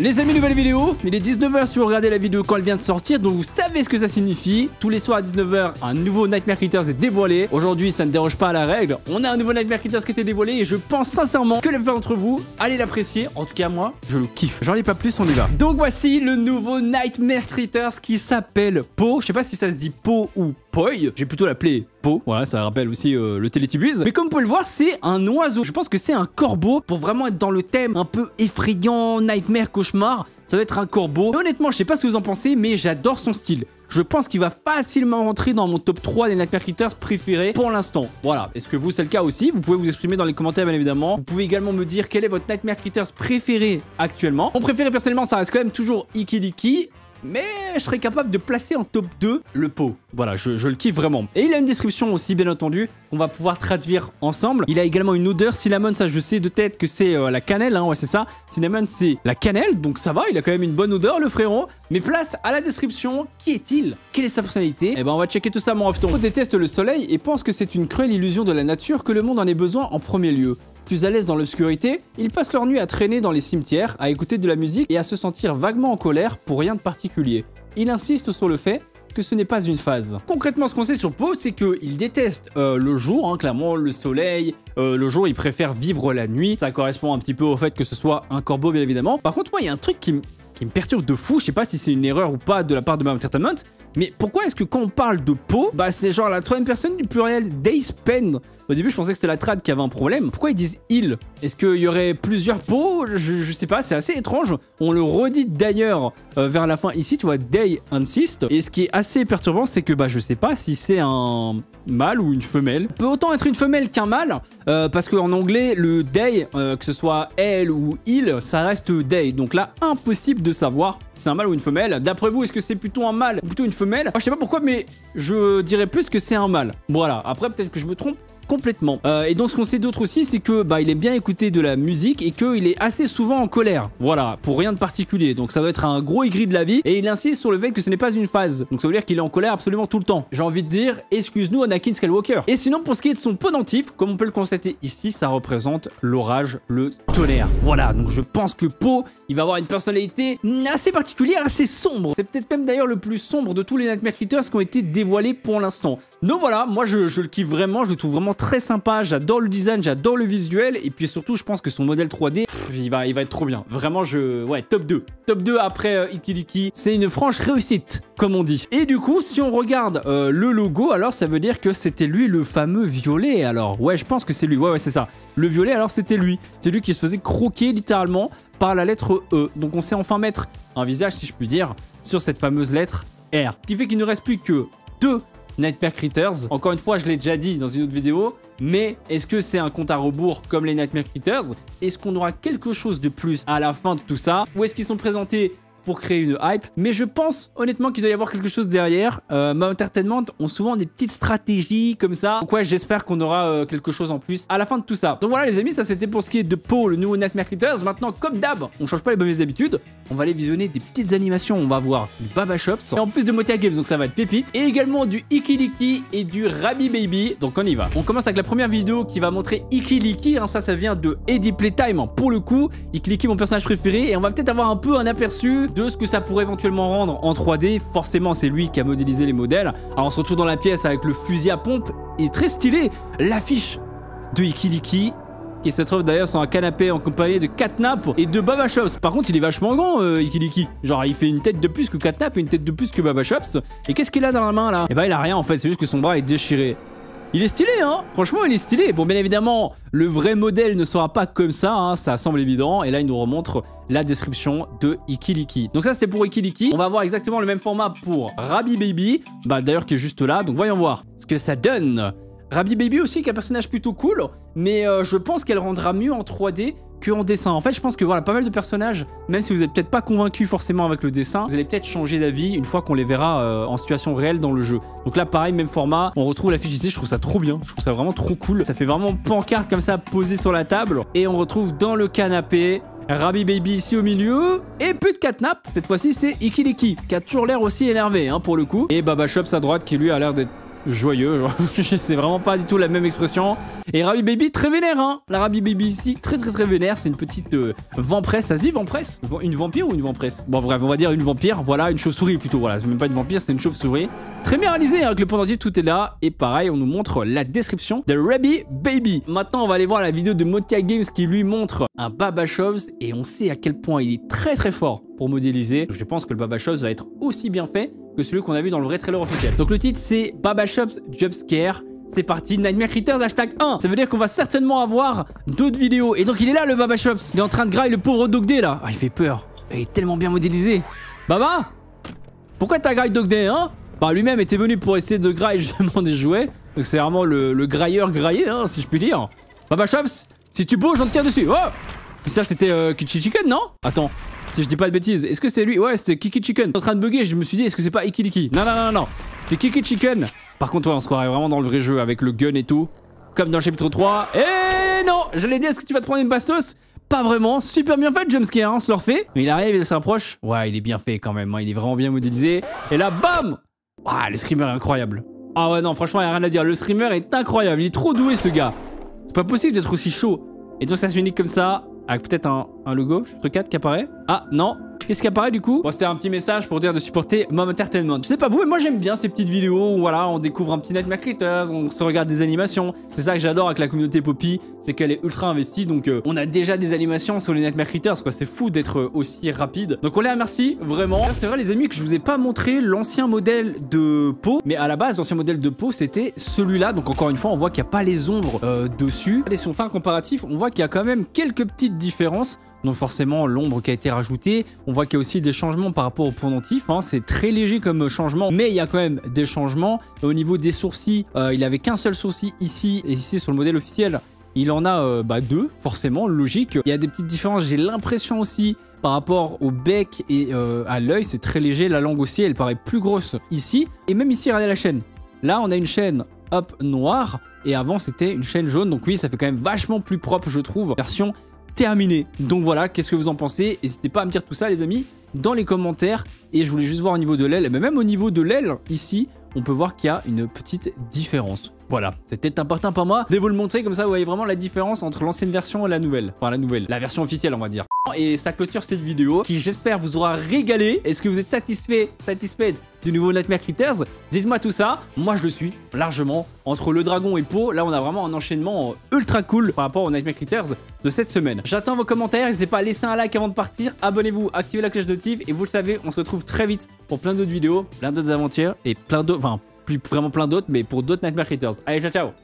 Les amis, nouvelle vidéo. Il est 19h si vous regardez la vidéo quand elle vient de sortir, donc vous savez ce que ça signifie. Tous les soirs à 19h, un nouveau Nightmare Critters est dévoilé. Aujourd'hui, ça ne déroge pas à la règle. On a un nouveau Nightmare Critters qui a été dévoilé et je pense sincèrement que la plupart d'entre vous allez l'apprécier. En tout cas, moi, je le kiffe. J'en ai pas plus, on y va. Donc voici le nouveau Nightmare Critters qui s'appelle Po. Je sais pas si ça se dit Po ou Poi. J'ai plutôt l'appelé Po. Voilà, ça rappelle aussi euh, le Télétubbies. Mais comme vous pouvez le voir, c'est un oiseau. Je pense que c'est un corbeau pour vraiment être dans le thème un peu effrayant, nightmare, cauchemar. Ça va être un corbeau. Et honnêtement, je sais pas ce que vous en pensez, mais j'adore son style. Je pense qu'il va facilement rentrer dans mon top 3 des Nightmare Critters préférés pour l'instant. Voilà. Est-ce que vous, c'est le cas aussi? Vous pouvez vous exprimer dans les commentaires, bien évidemment. Vous pouvez également me dire quel est votre Nightmare Critters préféré actuellement. Mon préféré, personnellement, ça reste quand même toujours Ikiliki mais je serais capable de placer en top 2 le pot. Voilà, je, le kiffe vraiment. Et il a une description aussi, bien entendu, qu'on va pouvoir traduire ensemble. Il a également une odeur cinnamon, ça je sais de tête que c'est euh, la cannelle, hein, ouais c'est ça. Cinnamon c'est la cannelle, donc ça va, il a quand même une bonne odeur le frérot. Mais place à la description, qui est-il? Quelle est sa personnalité? Eh ben on va checker tout ça mon rafton. On déteste le soleil et pense que c'est une cruelle illusion de la nature que le monde en ait besoin en premier lieu. Plus à l'aise dans l'obscurité, ils passent leur nuit à traîner dans les cimetières, à écouter de la musique et à se sentir vaguement en colère pour rien de particulier. Il insiste sur le fait que ce n'est pas une phase. Concrètement, ce qu'on sait sur Poe, c'est qu'il déteste euh, le jour, hein, clairement le soleil, euh, le jour il préfère vivre la nuit. Ça correspond un petit peu au fait que ce soit un corbeau, bien évidemment. Par contre, moi, il y a un truc qui, qui me perturbe de fou, je sais pas si c'est une erreur ou pas de la part de Mount Entertainment, mais pourquoi est-ce que quand on parle de Poe, bah c'est genre la troisième personne du pluriel Day Spend Au début je pensais que c'était la trad qui avait un problème. Pourquoi ils disent il? Est-ce qu'il y aurait plusieurs Poe je, sais pas, c'est assez étrange. On le redit d'ailleurs euh, vers la fin ici, tu vois, Day insiste. Et ce qui est assez perturbant, c'est que bah je sais pas si c'est un mâle ou une femelle. peut autant être une femelle qu'un mâle, euh, parce qu'en anglais, le Day, euh, que ce soit elle ou il, ça reste Day. Donc là, impossible de savoir si c'est un mâle ou une femelle. D'après vous, est-ce que c'est plutôt un mâle ou plutôt une femelle? Moi, je sais pas pourquoi, mais je dirais plus que c'est un mâle. Voilà. Après, peut-être que je me trompe complètement. Euh, et donc ce qu'on sait d'autre aussi, c'est que bah il bien écouter de la musique et qu'il est assez souvent en colère. Voilà, pour rien de particulier. Donc ça doit être un gros aigri de la vie. Et il insiste sur le fait que ce n'est pas une phase. Donc ça veut dire qu'il est en colère absolument tout le temps. J'ai envie de dire, excuse-nous Anakin Skywalker. Et sinon pour ce qui est de son pendentif, comme on peut le constater ici, ça représente l'orage, le tonnerre. Voilà, donc je pense que Poe, il va avoir une personnalité assez particulière, assez sombre. C'est peut-être même d'ailleurs le plus sombre de tous les Nightmare Critters qui ont été dévoilés pour l'instant. Donc voilà, moi je, je le kiffe vraiment, je le trouve vraiment très sympa, j'adore le design, j'adore le visuel, et puis surtout, je pense que son modèle 3D, il, va, il va être trop bien. Vraiment, je... Ouais, top 2. Top 2 après euh, Ikiliki. C'est une franche réussite, comme on dit. Et du coup, si on regarde euh, le logo, alors ça veut dire que c'était lui le fameux violet, alors. Ouais, je pense que c'est lui, ouais, ouais, c'est ça. Le violet, alors c'était lui. C'est lui qui se faisait croquer, littéralement, par la lettre E. Donc on sait enfin mettre un visage, si je puis dire, sur cette fameuse lettre R. Ce qui fait qu'il ne reste plus que deux Nightmare Critters. Encore une fois, je l'ai déjà dit dans une autre vidéo, mais est-ce que c'est un compte à rebours comme les Nightmare Critters? Est-ce qu'on aura quelque chose de plus à la fin de tout ça? Ou est-ce qu'ils sont présentés? Pour créer une hype. Mais je pense honnêtement qu'il doit y avoir quelque chose derrière. Euh, Entertainment ont souvent des petites stratégies comme ça. Donc ouais, j'espère qu'on aura euh, quelque chose en plus à la fin de tout ça. Donc voilà les amis, ça c'était pour ce qui est de Paul, le nouveau Nightmare Critters. Maintenant, comme d'hab, on change pas les bonnes habitudes. On va aller visionner des petites animations. On va voir du Baba Shops. Et en plus de Motia Games, donc ça va être pépite. Et également du Ikiliki et du Rabbi Baby. Donc on y va. On commence avec la première vidéo qui va montrer Ikiliki. Hein, ça, ça vient de Eddie Playtime. Hein, pour le coup, Ikiliki, mon personnage préféré. Et on va peut-être avoir un peu un aperçu de ce que ça pourrait éventuellement rendre en 3D. Forcément, c'est lui qui a modélisé les modèles. Alors, on se retrouve dans la pièce avec le fusil à pompe et très stylé, l'affiche de Ikiliki qui se trouve d'ailleurs sur un canapé en compagnie de Catnap et de Baba Shops. Par contre, il est vachement grand, euh, Ikiliki. Genre, il fait une tête de plus que Catnap et une tête de plus que Baba Shops. Et qu'est-ce qu'il a dans la main là? Eh ben, il a rien en fait, c'est juste que son bras est déchiré. Il est stylé, hein Franchement, il est stylé. Bon, bien évidemment, le vrai modèle ne sera pas comme ça, hein, ça semble évident. Et là, il nous remontre la description de Ikiliki. Donc ça, c'est pour Ikiliki. On va avoir exactement le même format pour Rabbi Baby. Bah, d'ailleurs, qui est juste là. Donc, voyons voir ce que ça donne. Rabbi Baby aussi, qui est un personnage plutôt cool, mais euh, je pense qu'elle rendra mieux en 3D en dessin. En fait, je pense que voilà, pas mal de personnages, même si vous n'êtes peut-être pas convaincu forcément avec le dessin, vous allez peut-être changer d'avis une fois qu'on les verra euh, en situation réelle dans le jeu. Donc là, pareil, même format, on retrouve la fiche ici, je trouve ça trop bien, je trouve ça vraiment trop cool. Ça fait vraiment pancarte comme ça posée sur la table. Et on retrouve dans le canapé Rabbi Baby ici au milieu, et plus de catnap. Cette fois-ci, c'est Ikiliki, qui a toujours l'air aussi énervé, hein, pour le coup. Et Baba Shops à droite, qui lui a l'air d'être joyeux. C'est vraiment pas du tout la même expression. Et Rabi Baby, très vénère, hein. La Rabi Baby ici, très très très vénère. C'est une petite euh, vampresse. Ça se dit vampresse Une vampire ou une vampresse Bon, bref, on va dire une vampire. Voilà, une chauve-souris plutôt. Voilà, c'est même pas une vampire, c'est une chauve-souris. Très bien réalisé, hein, avec le pendentif, tout est là. Et pareil, on nous montre la description de Rabi Baby. Maintenant, on va aller voir la vidéo de Motia Games qui lui montre un Baba Shows. Et on sait à quel point il est très très fort pour modéliser. Je pense que le Baba Shows va être aussi bien fait que celui qu'on a vu dans le vrai trailer officiel. Donc le titre c'est Baba Shops Jumpscare. C'est parti, Nightmare Critters hashtag 1 Ça veut dire qu'on va certainement avoir d'autres vidéos. Et donc il est là le Baba Shops. Il est en train de grailler le pauvre Dog Day là. Ah il fait peur. Il est tellement bien modélisé. Baba? Pourquoi t'as graillé Dog Day hein? Bah lui-même était venu pour essayer de grailler justement des jouets. Donc c'est vraiment le, grailleur graillé hein, si je puis dire. Baba Shops, si tu bouges on te tire dessus. Oh ça c'était euh, Chicken non? Attends. Si je dis pas de bêtises. Est-ce que c'est lui? Ouais, c'était Kiki Chicken. en train de bugger, je me suis dit, est-ce que c'est pas Ikiliki Non, non, non, non. C'est Kiki Chicken. Par contre, ouais, on se croirait vraiment dans le vrai jeu avec le gun et tout. Comme dans le chapitre 3. Et non Je l'ai dit, est-ce que tu vas te prendre une bastos? Pas vraiment, super bien fait jumpscare, hein, se le refait. Mais il arrive, il s'approche. Ouais, il est bien fait quand même, hein. il est vraiment bien modélisé. Et là, bam Ah, le screamer est incroyable. Ah ouais, non, franchement, il a rien à dire. Le screamer est incroyable, il est trop doué ce gars. C'est pas possible d'être aussi chaud. Et donc ça se finit comme ça. Avec peut-être un, un, logo, chapitre 4 qui apparaît. Ah, non. Qu'est-ce qui apparaît du coup Bon, c'était un petit message pour dire de supporter Mom Entertainment. Je sais pas vous, mais moi j'aime bien ces petites vidéos où voilà, on découvre un petit Nightmare Critters, on se regarde des animations. C'est ça que j'adore avec la communauté Poppy, c'est qu'elle est ultra investie. Donc euh, on a déjà des animations sur les Nightmare Critters, quoi. C'est fou d'être aussi rapide. Donc on les remercie vraiment. C'est vrai les amis que je vous ai pas montré l'ancien modèle de peau, mais à la base l'ancien modèle de peau c'était celui-là. Donc encore une fois, on voit qu'il n'y a pas les ombres euh, dessus. Et si on fait un comparatif, on voit qu'il y a quand même quelques petites différences donc forcément l'ombre qui a été rajoutée. On voit qu'il y a aussi des changements par rapport au pendentif. Hein. C'est très léger comme changement, mais il y a quand même des changements. au niveau des sourcils, euh, il avait qu'un seul sourcil ici et ici sur le modèle officiel. Il en a euh, bah, deux, forcément, logique. Il y a des petites différences, j'ai l'impression aussi par rapport au bec et euh, à l'œil, c'est très léger. La langue aussi, elle paraît plus grosse ici. Et même ici, regardez la chaîne. Là, on a une chaîne hop noire et avant c'était une chaîne jaune. Donc oui, ça fait quand même vachement plus propre, je trouve. Version terminé. Donc voilà, qu'est-ce que vous en pensez? N'hésitez pas à me dire tout ça les amis dans les commentaires. Et je voulais juste voir au niveau de l'aile, mais même au niveau de l'aile ici, on peut voir qu'il y a une petite différence. Voilà, c'était important pour moi de vous le montrer, comme ça vous voyez vraiment la différence entre l'ancienne version et la nouvelle. Enfin la nouvelle, la version officielle on va dire. Et ça clôture cette vidéo qui j'espère vous aura régalé. Est-ce que vous êtes satisfait, satisfait du nouveau Nightmare Critters? Dites-moi tout ça, moi je le suis largement. Entre le dragon et Po, là on a vraiment un enchaînement ultra cool par rapport au Nightmare Critters de cette semaine. J'attends vos commentaires, n'hésitez pas à laisser un like avant de partir, abonnez-vous, activez la cloche de notif et vous le savez, on se retrouve très vite pour plein d'autres vidéos, plein d'autres aventures et plein d'autres, enfin plus vraiment plein d'autres, mais pour d'autres Nightmare Critters. Allez, ciao ciao